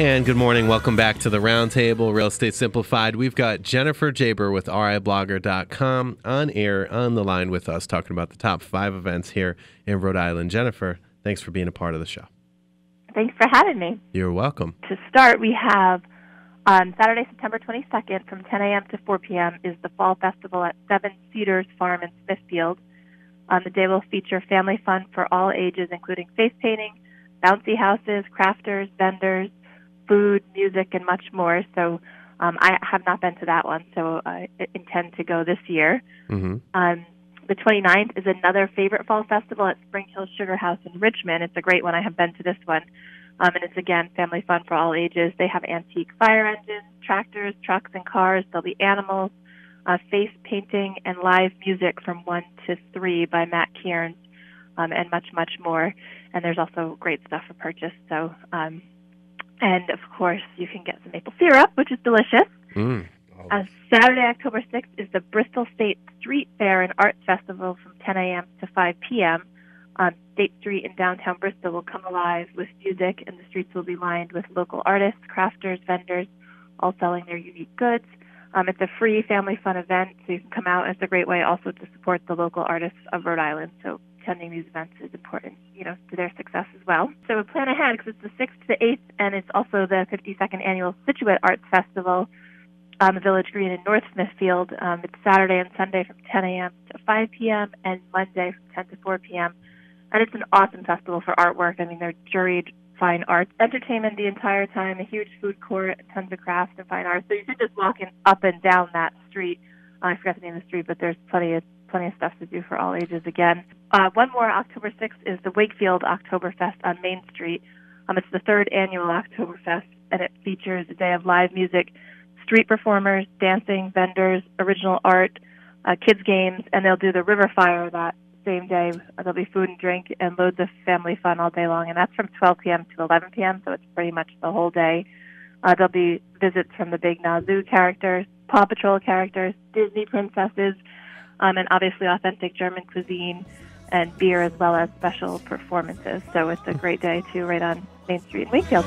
And good morning. Welcome back to the Roundtable Real Estate Simplified. We've got Jennifer Geaber with RIblogger.com on air on the line with us talking about the top five events here in Rhode Island. Jennifer, thanks for being a part of the show. Thanks for having me. You're welcome. To start, we have on Saturday, September 22nd from 10 a.m. to 4 p.m. is the Fall Festival at Seven Cedars Farm in Smithfield. On the day will feature family fun for all ages, including face painting, bouncy houses, crafters, vendors, food, music, and much more. So um, I have not been to that one, so I intend to go this year. Mm-hmm. Um, the 29th is another favorite fall festival at Spring Hill Sugar House in Richmond. It's a great one. I have been to this one. Um, and it's again family fun for all ages. They have antique fire engines, tractors, trucks, and cars. There'll be animals, uh, face painting, and live music from 1 to 3 by Matt Kearns, um, and much, much more. And there's also great stuff for purchase. So um, and of course, you can get some maple syrup, which is delicious. Mm. Uh, Saturday, October 6th, is the Bristol State Street Fair and Arts Festival from 10 a.m. to 5 p.m. Um, State Street in downtown Bristol will come alive with music, and the streets will be lined with local artists, crafters, vendors, all selling their unique goods. Um, it's a free family fun event, so you can come out. It's a great way also to support the local artists of Rhode Island. So attending these events is important, you know, to their success as well. So we plan ahead because it's the 6th to the 8th, and it's also the 52nd annual Scituate Arts Festival on the Village Green in North Smithfield. Um, it's Saturday and Sunday from 10 a.m. to 5 p.m. and Monday from 10 to 4 p.m. And it's an awesome festival for artwork. I mean, they're juried fine arts entertainment the entire time, a huge food court, tons of crafts and fine arts. So you could just walk in up and down that street. Uh, I forgot the name of the street, but there's plenty of plenty of stuff to do for all ages again. Uh, one more, October 6th, is the Wakefield Oktoberfest on Main Street. Um, it's the third annual Oktoberfest, and it features a day of live music, street performers, dancing, vendors, original art, uh, kids games, and they'll do the river fire that same day. There'll be food and drink and loads of family fun all day long, and that's from 12 p.m. to 11 p.m., so it's pretty much the whole day. Uh, there'll be visits from the Big Nazo characters, Paw Patrol characters, Disney princesses, um, and obviously authentic German cuisine and beer as well as special performances. So it's a great day too, right on Main Street in Wakefield.